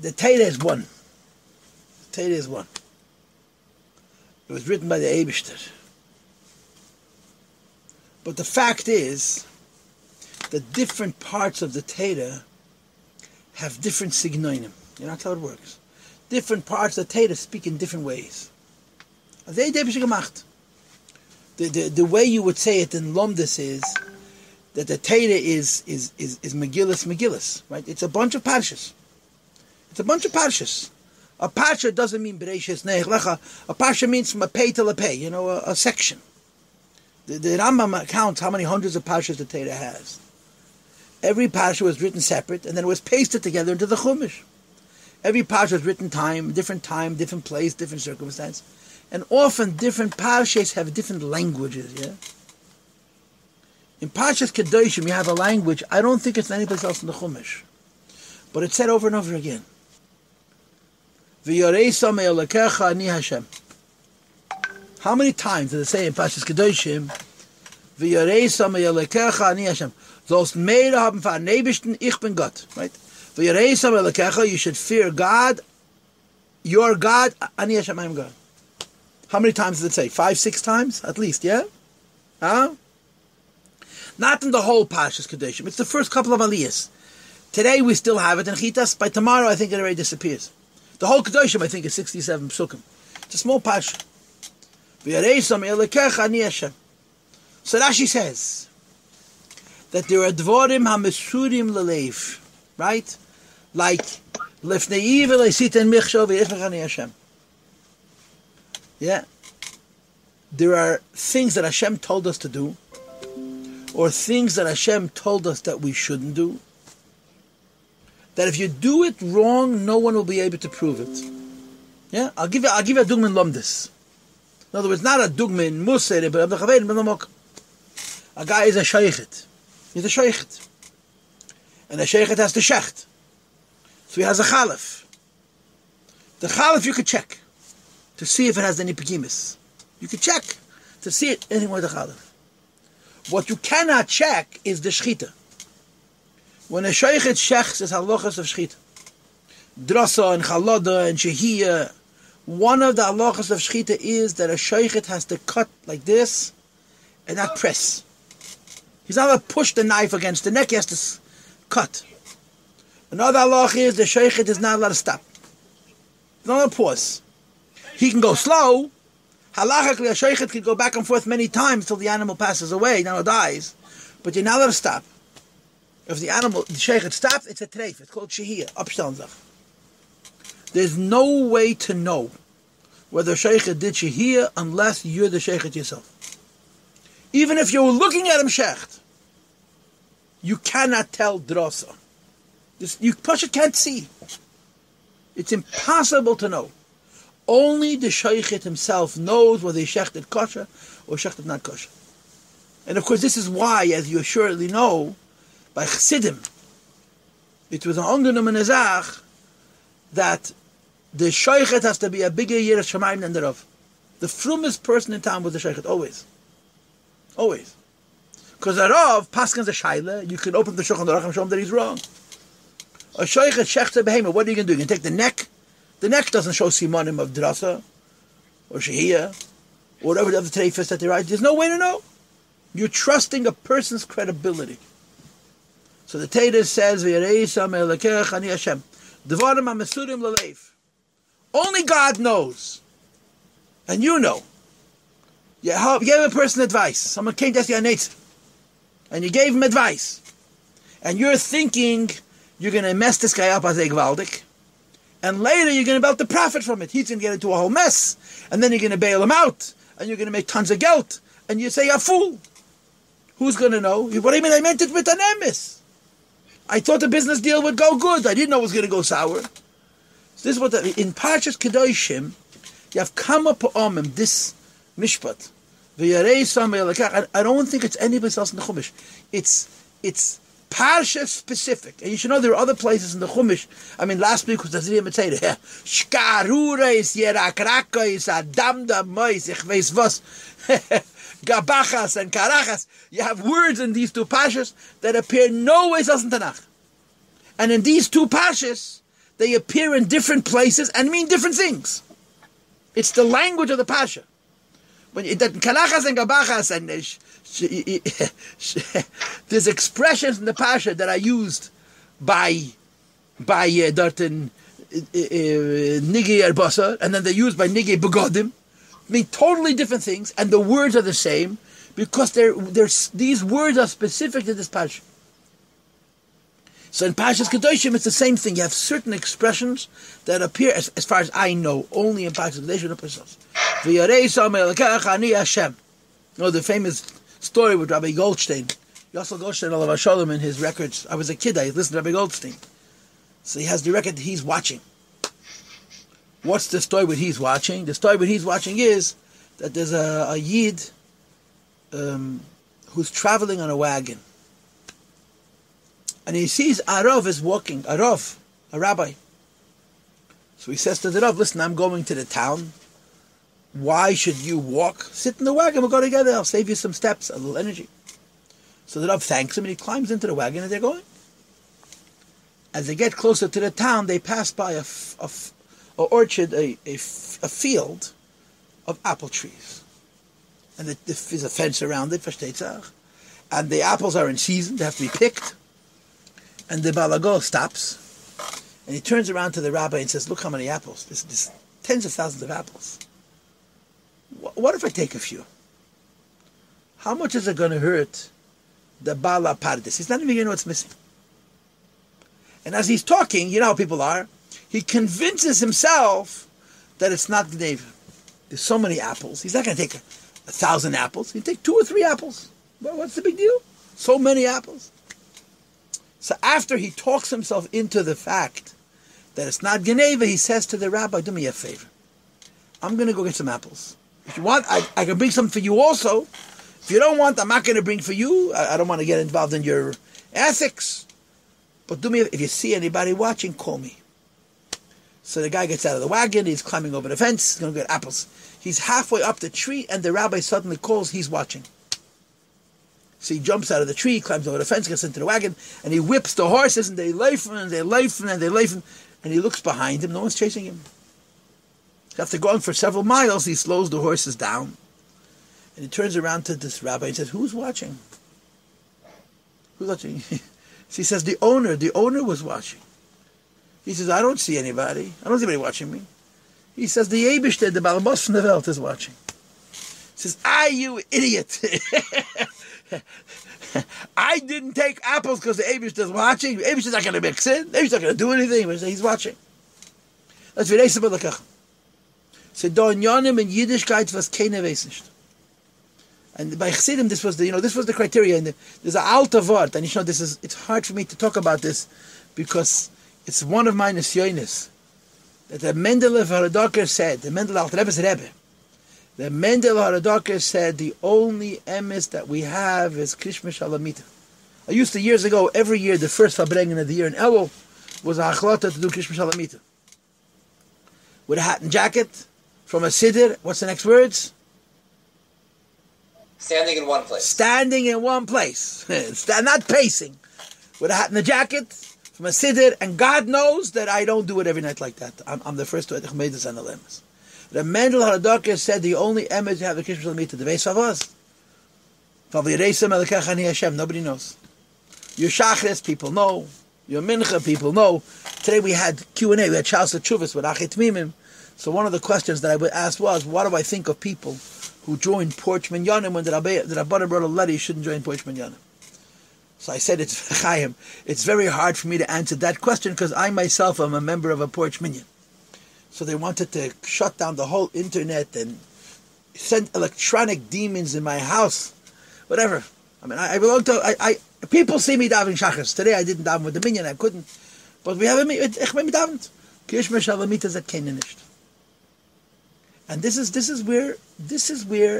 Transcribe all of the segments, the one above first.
The Torah is one. The Torah is one. It was written by the Eibishter. But the fact is that different parts of the Torah have different signonim. You know, that's how it works. Different parts of the Torah speak in different ways. The, the, the way you would say it in Lomdus is that the Torah is, is, is, is Megillus Megillus, right? It's a bunch of parshas. It's a bunch of parshas. A parsha doesn't mean Bereshis Neich Lecha. A parsha means from a pay to a pay, you know, a, a section. The, the Rambam counts how many hundreds of parshas the Torah has. Every parsha was written separate, and then it was pasted together into the Chumash. Every parsha was written time, different time, different place, different circumstance, and often different parshas have different languages. Yeah. In Parshas Kedoshim, you have a language. I don't think it's anyplace else in the Chumash, but it's said over and over again. Hashem. How many times does it say in Parshas Kedoshim? Hashem. Sollst mehr haben für Nebischten, ich bin Gott. Right? You should fear God, your God, Ani Hashem, I am God. How many times does it say? Five, six times? At least, yeah? Huh? Not in the whole Pashas Kedoshim. It's the first couple of Aliyahs. Today we still have it in Chitas. By tomorrow I think it already disappears. The whole Kedoshim I think is 67 Psukim. It's a small Pash. So Rashi says that there are Dvorim HaMesurim Lelev. Right? Like Lefnei Evil Esit and Michshov Hashem. Yeah. There are things that Hashem told us to do, or things that Hashem told us that we shouldn't do. That if you do it wrong, no one will be able to prove it. Yeah, I'll give you. I'll give you a dugman lomdis. In other words, not a dugman musir, but a A guy is a sheikhet. He's a sheikhet, and a sheikhet has to shecht. So he has a chalif. The chalif you could check to see if it has any pekimis. You can check to see it anywhere the chalif. What you cannot check is the shchita. When a sheikhet shechs is halachas of shchita. Drasa and chalada and shehiyah. One of the halachas of shchita is that a sheikhet has to cut like this and not press. He's not allowed to push the knife against the neck, he has to cut. Another halach is the sheikhet is not allowed to stop. He's not allowed to pause. He can go slow. Halachically, a sheikhet can go back and forth many times till the animal passes away, now it dies. But you're not allowed to stop. If the animal, the sheikhet stops, it's a treif. It's called shehiyah, upstelnzach. There's no way to know whether sheikhet did shehiyah unless you're the sheikhet yourself. Even if you're looking at him shecht, you cannot tell drasa. You Pasha can't see. It's impossible to know. Only the Shaykhet himself knows whether he shechted kosher or shechted not kosher. And of course, this is why, as you assuredly know, by Chassidim, it was an ongenum and azach that the Shaykhet has to be a bigger year of Shemaim than the Rav. The frummest person in town was the Shaykhet, always. Always. Because the Rav, Paskin's a Shaila, you can open the Shulchan Aruch and show him that he's wrong. A Shaykhet shechts a behemoth, what are you going to do? You can take the neck the neck doesn't show simonim of drasa or shehiyah or whatever the other treifas that they write. There's no way to know. You're trusting a person's credibility. So the Torah says. Only God knows. And you know. You help gave a person advice. Someone came to you and you gave him advice. And you're thinking you're going to mess this guy up as a Gvaldik and later you're going to be able to profit from it. He's going to get into a whole mess, and then you're going to bail him out, and you're going to make tons of guilt. and you say, a fool. Who's going to know? What do you mean? I meant it with an emis. I thought the business deal would go good. I didn't know it was going to go sour. So this is what the, in Parshas Kedoshim, you have come up omim this mishpat. I don't think it's anybody else in the Chumash. It's it's Parsha specific. And you should know there are other places in the Chumash. I mean, last week was the Zriyah Mitzayda. Shkarura is yerakraka is adamda mois, ich weiß was. Gabachas and Karachas. You have words in these two pashas that appear no ways else in Tanakh. And in these two pashas, they appear in different places and mean different things. It's the language of the pasha. When you, that Karachas and Gabachas and uh, there's expressions in the pasha that are used by by uh, Dartin uh, uh, Nigi Erbasa, and then they're used by Nigi Begodim mean totally different things, and the words are the same because they're, they're, these words are specific to this passion. So in Pashas Kedoshim, it's the same thing. You have certain expressions that appear, as, as far as I know, only in Pashas Kedoshim. Hashem. You the famous story with Rabbi Goldstein. Yossel Goldstein, Allah Shalom, in his records. I was a kid, I listened to Rabbi Goldstein. So he has the record he's watching. What's the story what he's watching? The story what he's watching is that there's a, a Yid um, who's traveling on a wagon. And he sees Arov is walking, Arov, a rabbi. So he says to the Rav, listen, I'm going to the town. Why should you walk? Sit in the wagon, we'll go together. I'll save you some steps, a little energy. So the Rav thanks him and he climbs into the wagon and they're going. As they get closer to the town, they pass by a, a, or orchard, a, a, field of apple trees. And there's a fence around it, versteht And the apples are in season, they have to be picked. And the balago stops, and he turns around to the rabbi and says, look how many apples. There's, tens of thousands of apples. What if I take a few? How much is it going to hurt the bala pardis? He's not even going to know what's missing. And as he's talking, you know how people are he convinces himself that it's not Gneva. There's so many apples. He's not going to take a, a, thousand apples. He'll take two or three apples. Well, what's the big deal? So many apples. So after he talks himself into the fact that it's not Geneva, he says to the rabbi, do me a favor. I'm going to go get some apples. If you want, I, I can bring some for you also. If you don't want, I'm not going to bring for you. I, I don't want to get involved in your ethics. But do me, if you see anybody watching, call me. So the guy gets out of the wagon, he's climbing over the fence, he's going to get apples. He's halfway up the tree, and the rabbi suddenly calls, he's watching. So he jumps out of the tree, climbs over the fence, gets into the wagon, and he whips the horses, and they laughing, and they laughing, and they laughing, and he looks behind him, no one's chasing him. After going for several miles, he slows the horses down, and he turns around to this rabbi and says, who's watching? Who's watching? he says, the owner, the owner was watching. He says, I don't see anybody. I don't see anybody watching me. He says, the Abishter, the Balabos from the Welt is watching. He says, ah, you idiot. I didn't take apples because the Abishter is watching. The Abishter's not going to mix in. The Abishter's not going to do anything. He's watching. That's what Eisa Balakach. So, Don Yonim in Yiddishkeit was keine weiß nicht. And by Chassidim, this was the, you know, this was the criteria. And there's an alta word, and you know, this is, it's hard for me to talk about this because it's one of my nisyonis that the Mendel of Haradoker said, the Mendel of Rebbe's Rebbe, the Mendel of Haradoker said, the only emes that we have is Krishma Shalamita. I used to years ago, every year, the first Fabrengen of the year in Elul was a Achlota to do Krishma Shalamita. With a hat and jacket, from a Siddur, what's the next words? Standing in one place. Standing in one place. Not pacing. With a hat and a jacket, from a siddur, and God knows that I don't do it every night like that. I'm, I'm the first to Echmedus and Alemus. The Mendel Haradokah said the only emes you have the Kishma Shalmita, the Beis Havaz. Nobody knows. Your Shachris, people know. Your Mincha, people know. Today we had Q&A, we had Charles Chuvas with Achet Mimim. So one of the questions that I would ask was, what do I think of people who joined Porch Minyanim when the Rabbi, the Rabbi brought a letter, you shouldn't join Porch Minyanim? So I said it's Chaim. It's very hard for me to answer that question because I myself am a member of a porch minyan. So they wanted to shut down the whole internet and send electronic demons in my house, whatever. I mean, I, I belong to. I, I people see me davening shachas today. I didn't daven with the minyan. I couldn't, but we have a ich And this is this is where this is where,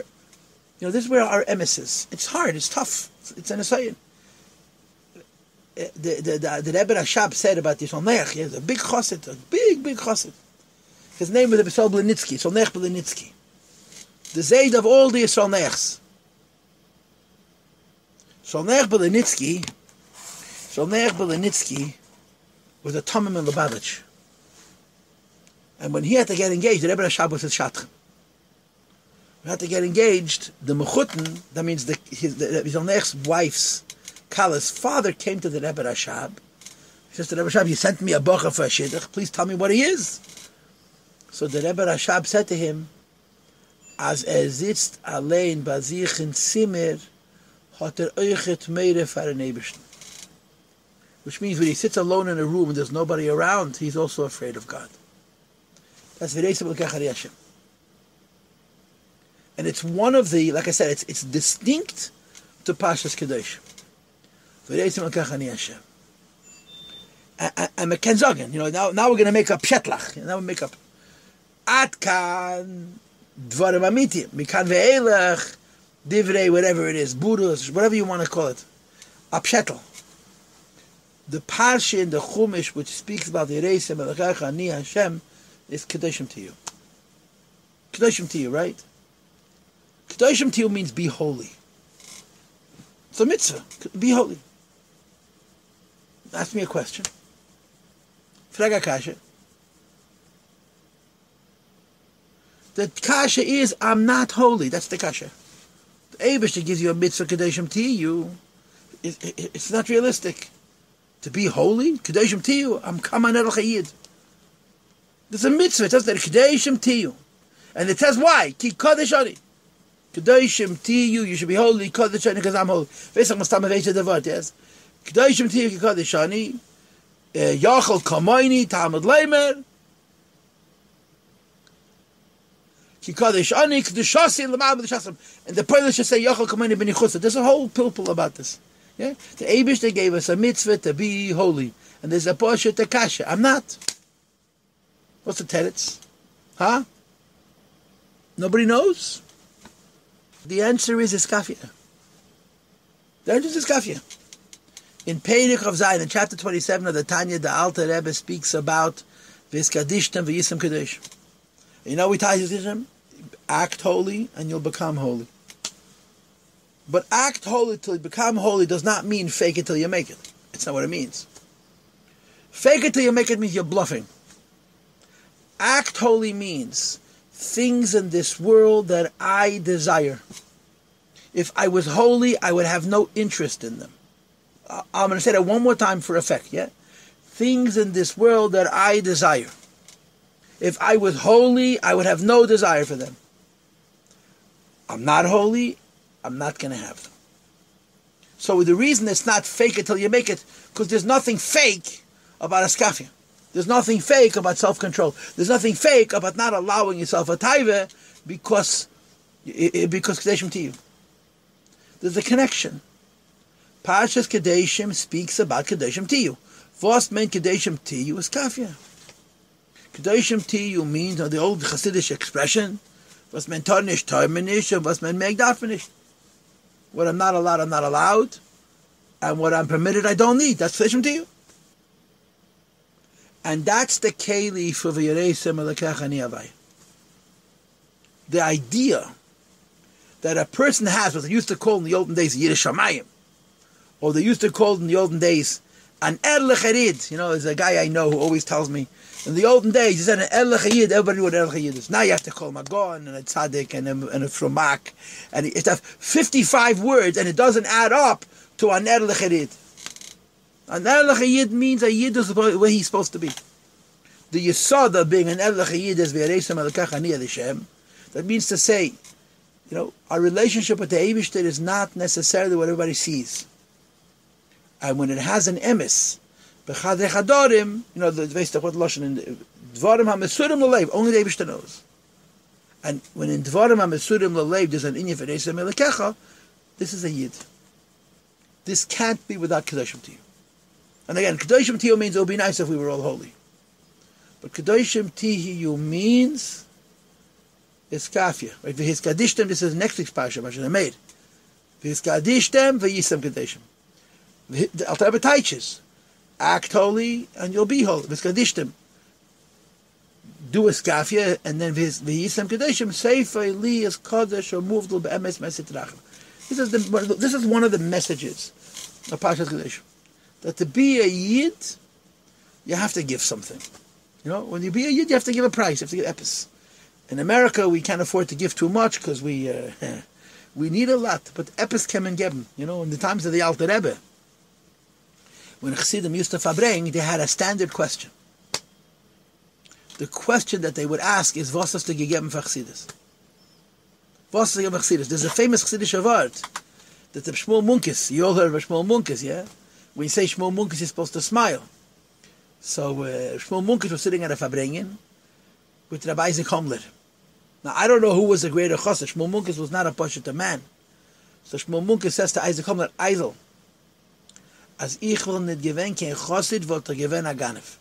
you know, this is where our emesis. It's hard. It's tough. It's, it's an asylum eh, the, the, the, the Rebbe Rashab said about this Olnech, he has a big chassid, a big, big chassid. His name was Yisrael Blenitsky, Solnech Blenitsky. The Zayd of all the Yisrael Nechs. Sholnech Belenitsky, Sholnech Belenitsky was a Tomim in Lubavitch. And when he had to get engaged, the Rebbe Rashab was his Shatchan. When he had to get engaged, the Mechutin, that means the, his, the, his Sholnech's wife's, Kala's father came to the Rebbe Rashab. He says to the Rebbe Rashab, you sent me a bocha for a shidduch, please tell me what he is. So the Rebbe Rashab said to him, As er sitzt allein bei sich in Zimmer, hat er euchet meire für den Ebersten. Which means when he sits alone in a room and there's nobody around, he's also afraid of God. That's V'reisem L'kachar Yashem. And it's one of the, like I said, it's, it's distinct to Pashas Kedosh. V'reisem L'kachar Yashem. And McKenzogan, you know, now, now we're going to make a pshetlach. Now we make up. Atkan, dvarim amitim, mikan ve'elach, divrei, whatever it is, buddhas, whatever you want to call it. A pshetl. The parsha in the Chumash which speaks about the Reisem Elechacha Ani Hashem is Kedoshim to you. Kedoshim to you, right? Kedoshim to you means be holy. It's a mitzvah. Be holy. Ask me a question. Frega kasha. The kasha is, I'm not holy. That's the kasha. The Abish gives you a mitzvah Kedoshim to you. It, it, it's not realistic. To be holy, Kedoshim to you, I'm Kaman El Chayid. There's a mitzvah, it says that Kedoshim to you. And it says why? Ki Kodesh Ani. Kedoshim to you, you should be holy, Kodesh Ani, because I'm holy. Vesach Mastam Avesha Devat, yes? Kedoshim to you, Ki Kodesh Ani. Eh, Yachal Kamoini, Talmud Leimer. Ani. And the Polish should say Yachal Kamoini Ben Yichutza. There's a whole pilpul about this. Yeah? The Abish, they gave us a mitzvah to be holy. And there's a portion to kasha. I'm not. What's the teretz? Huh? Nobody knows? The answer is Iskafia. The answer is Iskafia. In Peirik of Zion, in chapter 27 of the Tanya, the Alter Rebbe speaks about Viskadishtam v'yisam Kadesh. You know we tie Yisam? Act holy and you'll become holy. But act holy till you become holy does not mean fake it till you make it. It's not what it means. Fake it till you make it means you're bluffing. Act holy means things in this world that I desire. If I was holy, I would have no interest in them. Uh, I'm going to say that one more time for effect, yeah? Things in this world that I desire. If I was holy, I would have no desire for them. I'm not holy, I'm not going to have them. So the reason it's not fake until you make it, because there's nothing fake about askafia. There's nothing fake about self-control. There's nothing fake about not allowing yourself a taiva because because kadeshim to you. There's a connection. Parshas Kadeshim speaks about Kadeshim to you. First main Kadeshim to you is kafia. Kadeshim to you means the old Hasidic expression, was man tarnish, tarminish, and was man megdarfinish. What I'm not allowed, I'm not allowed. And what I'm permitted, I don't need. That's Kadeshim to you. And that's the keli for alekach avai. The idea that a person has, what they used to call in the olden days, Yiddish Shamayim, or they used to call in the olden days, an erlecherid. You know, there's a guy I know who always tells me, in the olden days, he said an erlechayid, everybody would what erlechayid. Now you have to call Magon and a tzaddik and a, and a frumak, and it has 55 words, and it doesn't add up to an erlecherid. An Erlich Yid means a Yid is where he's supposed to be. The Yisod of being an Erlich Yid is V'yareisam Alakach Ani Adishem. That means to say, you know, our relationship with the Eivishter is not necessarily what everybody sees. And when it has an emes, B'chadre Chadorim, you know, the based of what Lashon in Dvarim HaMesurim L'Leiv, only the Eivishter knows. And when in Dvarim HaMesurim L'Leiv there's an Inyan V'yareisam Alakacha, this is a Yid. This can't be without Kedoshim to you. And again, Kedoshim Tiyu means it would be nice if we were all holy. But Kedoshim Tiyu means Iskafia. Right? V'hiskadishtem, this is next week's Pasha, Pasha made. V'hiskadishtem v'yisam Kedoshim. The Alter Rebbe teaches, act holy and you'll be holy. V'hiskadishtem. Do Iskafia and then v'yisam Kedoshim, Sefer Li is Kodesh or moved be'emes. This is, this is one of the messages of Parashat Kadesh. That to be a Yid, you have to give something. You know, when you be a Yid, you have to give a price, you have to give epis. In America, we can't afford to give too much because we uh, we need a lot. But epis came and geben. You know, in the times of the Alter Rebbe, when Chassidim used to fabring, they had a standard question. The question that they would ask is, "Was hast du gegeben für Chassidus?" Was hast du gegeben Chassidus? There's a famous Chassidish word that the Shmuel Munkis. You all heard of Shmuel Munkis, yeah? When you say Shmuel Munkis, you're supposed to smile. So uh, Shmuel Munkis was sitting at a fabringen with Rabbi Isaac Homiler. Now, I don't know who was the greater chassid. Shmuel Munkis was not a Pashut man. So Shmuel Munkis says to Isaac Homiler, Eisel, as ich will kein chassid, a ganef.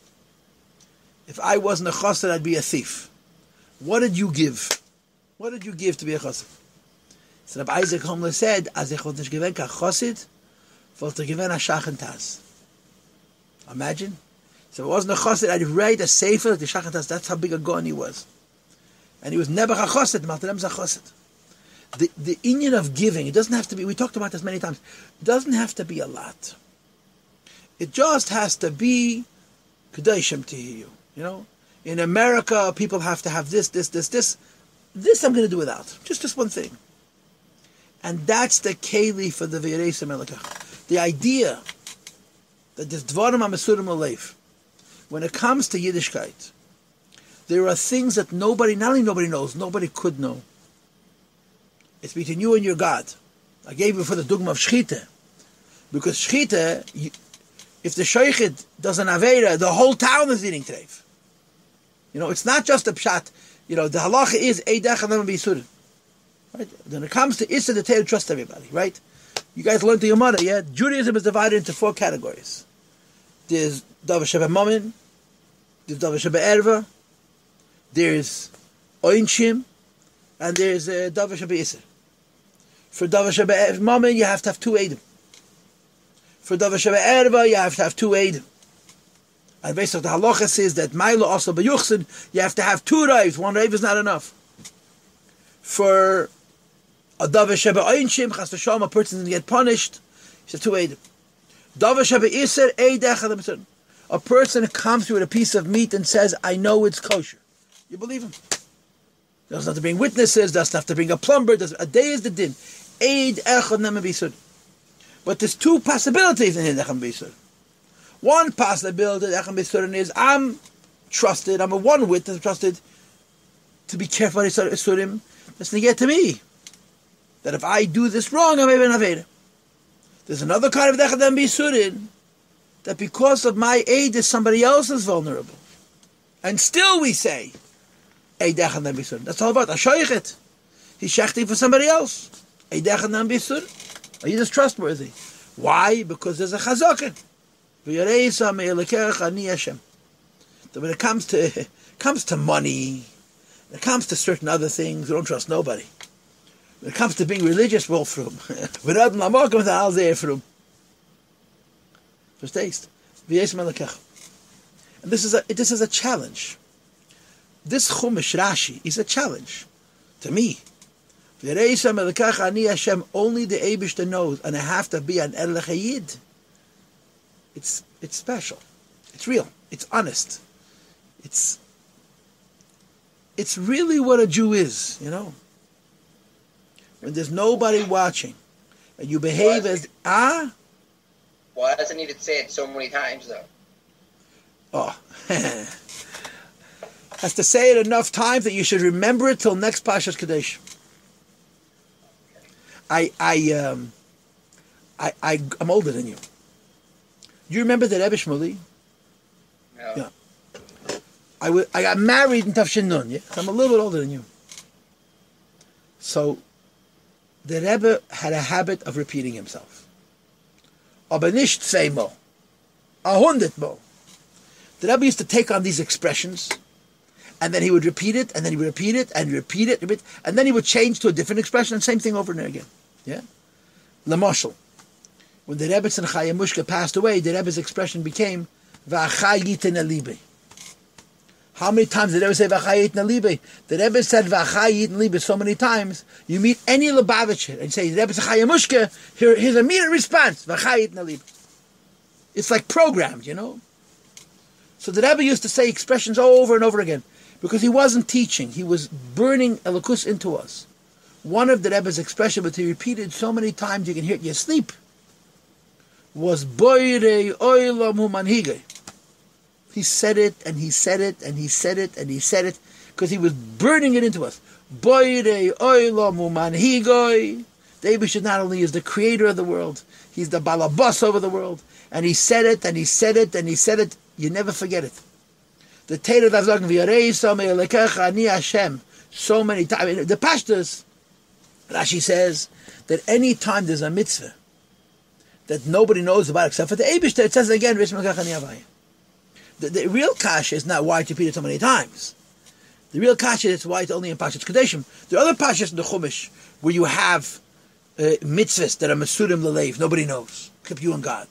If I wasn't a chassid, I'd be a thief. What did you give? What did you give to be a chassid? So Rabbi Isaac Homiler said, as ich wollte nicht gewinnen, kein chassid, wollte gewinnen a shachentaz. Imagine. So if it wasn't a chassid, I'd write a sefer, the shachentaz, that's how big a gun he was and he was never a chosid. Malterem a chosid. The the union of giving it doesn't have to be. We talked about this many times. It doesn't have to be a lot. It just has to be kedashim to you. Know, in America, people have to have this, this, this, this. This I'm going to do without. Just this one thing. And that's the keli for the V'yereisa Melekach. The idea that this dvarim amasurim aleif, when it comes to Yiddishkeit, there are things that nobody, not only nobody knows, nobody could know. It's between you and your God. I gave you for the dogma of Shchita. Because Shchita, if the Sheikhid does an Avera, the whole town is eating treif. You know, it's not just a pshat. You know, the halacha is Eidach and be Right? When it comes to Issa, the Torah trust everybody, right? You guys learned the Yomada, yeah? Judaism is divided into four categories. There's Davar Sheba Momin, there's Davar Sheba Erva, there's Oinshim, and there's uh, Davar Shabbat For Davar Shabbat Mammon, you have to have two Eidim. For Davar Shabbat Erva, you have to have two Eidim. And based on the halacha says that Maila also B'Yuchsin, you have to have two Raivs. One Raiv is not enough. For a Davar Shabbat Oinshim, Chas V'Sham, a person to get punished, he says two Eidim. Davar Shabbat Iser, Eidech A person comes with a piece of meat and says, I know it's kosher you believe him. Doesn't have to bring witnesses, doesn't have to bring a plumber, a day is the din. Aid echad nema But there's two possibilities in echad bisud. One possibility in echad bisud is I'm trusted, I'm a one witness trusted to be careful with isurim. That's get to me. That if I do this wrong, I'm even aveda. There's another kind of echad bisurin that because of my aid, somebody else is vulnerable. And still we say, Eidech and Bisur. That's all about. it. He's shechting for somebody else. Eidech and Bisur. Are you just trustworthy? Why? Because there's a chazaka. That when it comes to comes to money, when it comes to certain other things, we don't trust nobody. When it comes to being religious, we're from. Without mamokim, the al from. Verstehst? And this is a this is a challenge this Chumash Rashi is a challenge to me. Only the Abishta knows, and I have to be an El Chayid. It's it's special. It's real. It's honest. It's it's really what a Jew is, you know. When there's nobody watching, and you behave as ah. Why doesn't he say it so many times though? Oh. has to say it enough times that you should remember it till next Pashas Kadesh. I I um I I am older than you. Do you remember that Rebbe Shmuley? No. Yeah. I, w- I got married in Tafshin Nun, yeah? I'm a little bit older than you. So, the Rebbe had a habit of repeating himself. Aber nicht zweimal. A hundertmal. The Rebbe used to take on these expressions and then he would repeat it, and then he would repeat it, and repeat it, repeat, and then he would change to a different expression, and same thing over and over again. Yeah? Lamoshel. When the Rebbe and Chayamushka passed away, the Rebbe's expression became V'achayiten alibe. How many times did the Rebbe say V'chayit Nalibe? The Rebbe said V'chayit Nalibe so many times. You meet any Lubavitcher and say, Rebbe Chayamushka, here, here's a immediate response, V'chayit Nalibe. It's like programmed, you know? So the Rebbe used to say expressions over and over again because he wasn't teaching. He was burning Elokus into us. One of the Rebbe's expressions, but he repeated so many times you can hear it in your sleep, was Boire Oilam Manhige. He said it and he said it and he said it and he said it because he was burning it into us. Boire Oilam Manhigoi. David should not only is the creator of the world, he's the balabas over the world. And he said it and he said it and he said it. You never forget it. The Zogn Ani Hashem. So many times. The Pashtas, Rashi says that any time there's a mitzvah that nobody knows about except for the Abishter, it says again, the, the real kasha is not why to repeat it so many times. The real kasha is why it's only in Pashas Kadeshim. The other Pashas in the Chumash, where you have uh, mitzvahs that are Masurim Lalev, nobody knows, except you and God.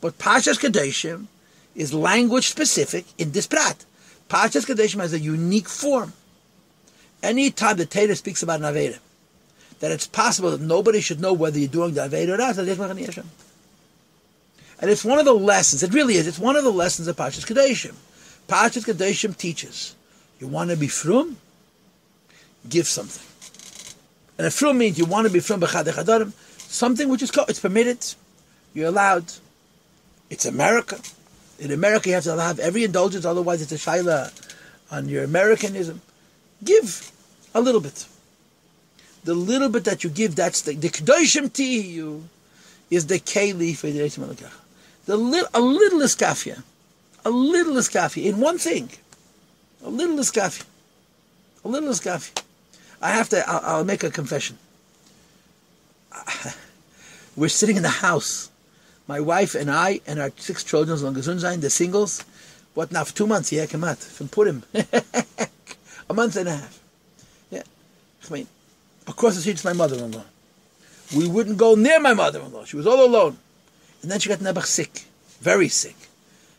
But Pashas Kadeshim is language specific in this prat. Pashas Kadeshim has a unique form. Any time the Torah speaks about an Aveda, that it's possible that nobody should know whether you're doing the Aveda or not, and it's one of the lessons, it really is, it's one of the lessons of Pashas Kadeshim. Pashas Kadeshim teaches, you want to be frum? Give something. And a frum means you want to be frum b'chadech something which is it's permitted, you're allowed. It's America. In America, you have to have every indulgence, otherwise it's a shaila on your Americanism. Give a little bit. The little bit that you give, that's the, the kedoshim to you, is the keli for the. The li- a little iskafia, a little iskafia in one thing, a little iskafia, a little iskafia. I have to. I'll, I'll make a confession. We're sitting in the house, my wife and I and our six children, Gesundsein, the singles. What now? For two months, yeah, come out from Purim, a month and a half. Yeah, I mean, across the street is my mother-in-law. We wouldn't go near my mother-in-law. She was all alone. And then she got Nebuch sick, very sick.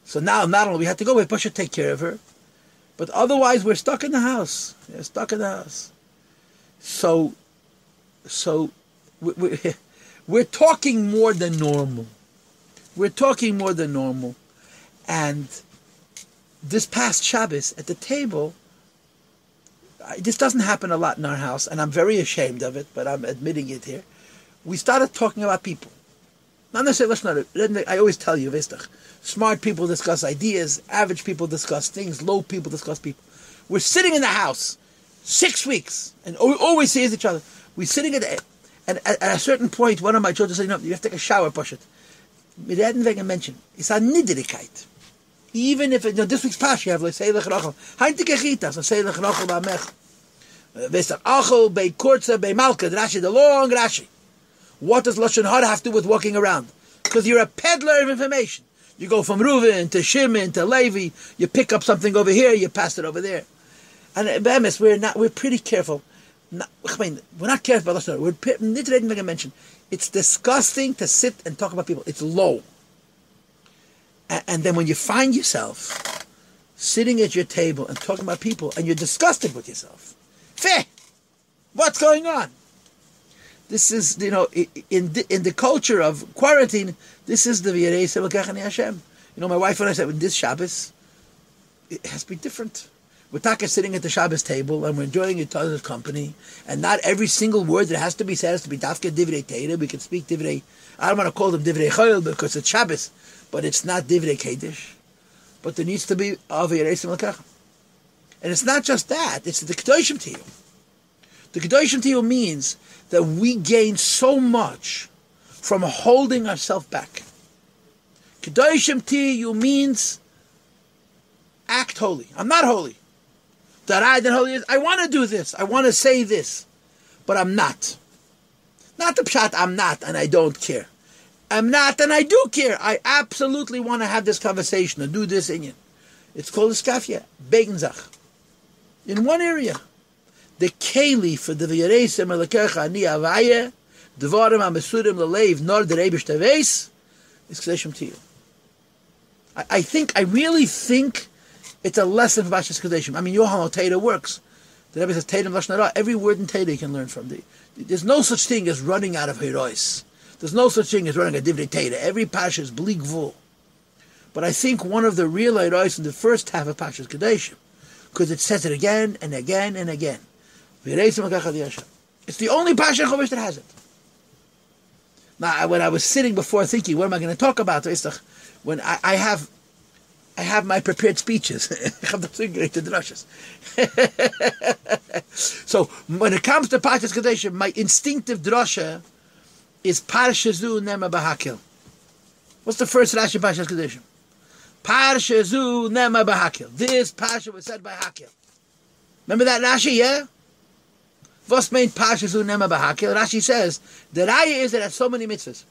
So now, not only we had to go, we should take care of her, but otherwise we're stuck in the house. We're stuck in the house. So, so we, we, we're talking more than normal. We're talking more than normal, and this past Shabbos at the table. This doesn't happen a lot in our house, and I'm very ashamed of it, but I'm admitting it here. We started talking about people. Not necessarily, listen, I always tell you, Vistach, smart people discuss ideas, average people discuss things, low people discuss people. We're sitting in the house six weeks, and all we always see each other. We're sitting at, and at, a certain point, one of my children said, no, you have to take a shower, push it. Wir reden wegen. It's a Niedrigkeit. Even if, you know, this week's Pash, you have, like, Seilach Rachel. Heinte Gechitas, Seilach Rachel Ba'amech. Vestach uh, Achel, Bei Kurza, Bei Malka, Rashi, the long Rashi. What does Lashon Hara have to do with walking around? Because you're a peddler of information. You go from Reuven to Shimon to Levi, you pick up something over here, you pass it over there. And uh, Bemis, we're not, we're pretty careful. Not, I mean, we're not careful about Lashon Hara. We're, mention, it's disgusting to sit and talk about people. It's low. And, then when you find yourself sitting at your table and talking about people and you're disgusted with yourself, Feh! What's going on? This is, you know, in the, in the culture of quarantine, this is the Sebekachani Hashem. You know, my wife and I said, with this Shabbos, it has to be different. We're talking sitting at the Shabbos table and we're enjoying each other's company, and not every single word that has to be said has to be dafke divrei teira. We can speak divrei. I don't want to call them divrei chayil because it's Shabbos, but it's not divrei kedish. But there needs to be aviyarei And it's not just that; it's the kedoshim to. The kedoshim to means that we gain so much from holding ourselves back. Kedoshim to you means act holy. I'm not holy. That I, that holy is, I want to do this. I want to say this, but I'm not. Not the pshat, I'm not, and I don't care. I'm not, and I do care. I absolutely want to have this conversation and do this in it. It's called iskafia, begenzach. In one area. The keli for the v'yaresim elakecha ani avaya, dvarim ha-mesurim l'leiv nor the rebish teves, is k'deshim to you. I think, I really think It's a lesson for Pashas Kadeshim. I mean, Yohan Teda works. The Rebbe says Teda Lashon Every word in Teda you can learn from. The, there's no such thing as running out of heroes. There's no such thing as running a divrei Teda. Every Pasha is bleak vul. But I think one of the real heroes in the first half of Pashas Kadeshim, because it says it again and again and again. It's the only Pasha in Chumash that has it. Now, when I was sitting before thinking, what am I going to talk about? When I, I have I have my prepared speeches. so when it comes to Parshas Kadeshim, my instinctive drasha is Parshazu Nema Bahakil. What's the first Rashi Parshas Kadeshim? Parshazu Nema Bahakil. This Parsha was said by Hakil. Remember that Rashi, yeah? Was meint Parshazu Nema Bahakil? Rashi says, the Raya is that has so many mitzvahs.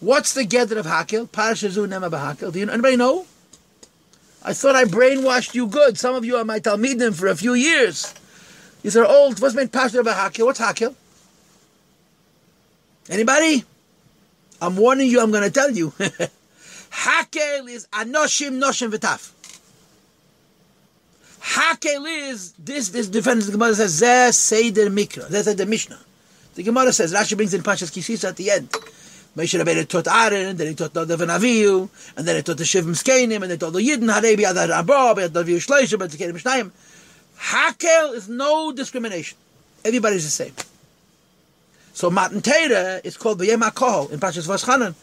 What's the gather of Hakil? Parshazu Nema Bahakil. Do you, anybody know? I thought I brainwashed you good. Some of you are my Talmidim for a few years. These are old. What's meant pastor about Hakil? What's Hakil? Anybody? I'm warning you, I'm going to tell you. Hakel is Anoshim Noshim V'taf. Hakel is, this, this defendant, the Gemara says, Zeh Seder Mikra. That's the Mishnah. The Gemara says, Rashi brings in Pashas Kisisa at the end. Moshe Rabbeinu taught Aaron, then he taught Nadav and Avihu, and then he taught the Shivim Skenim, and then he taught the Yidden Harebi Adar Abba, but Avihu Shleisha, but Skenim Shnayim. Hakel is no discrimination. Everybody's the same. So Matan Torah is called B'yem HaKol in Pashas Vaschanan.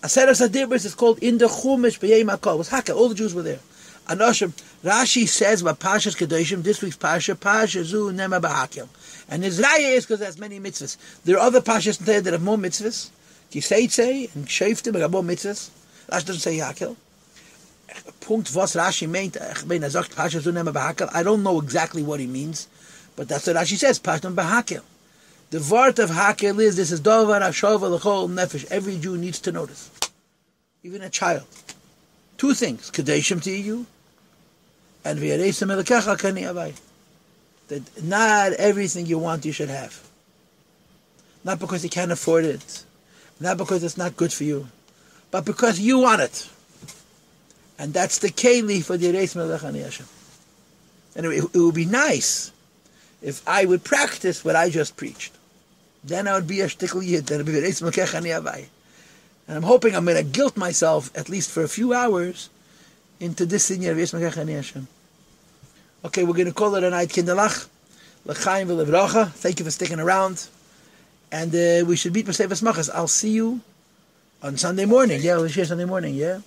Aseres Adibris is called in the Chumash B'yem HaKol. It was Hakel. All the Jews were there. Anoshim, Rashi says about Pashas Kedoshim, this week's Pasha, Pasha Zu Nema B'Hakel. And his raya is because there's many mitzvahs. There are other Pashas in Torah that have more mitzvahs. Kiseitze and Sheftim and Rabo Mitzvahs. Rashi doesn't say Hakel. Punkt was Rashi meint, ich bin, er sagt Pasha zu nehmen Behakel. I don't know exactly what he means, but that's what Rashi says, Pasha Behakel. The word of Hakel is, this is Dovar Ashova L'chol Nefesh. Every Jew needs to notice. Even a child. Two things, Kadeshim to you, and V'yaresim Elekecha Kani. That not everything you want you should have. Not because you can't afford it not because it's not good for you, but because you want it. And that's the keli for the Reis Melech Hashem. And it would be nice if I would practice what I just preached. Then I would be a shtickle yid. Then would be Reis And I'm hoping I'm going to guilt myself, at least for a few hours, into this senior Reis Hashem. Okay, we're going to call it a night. Kinderlach. L'chaim v'levracha. Thank you for sticking around and uh, we should meet Masevas Machas. I'll see you on Sunday morning. Yeah, we'll share Sunday morning. Yeah.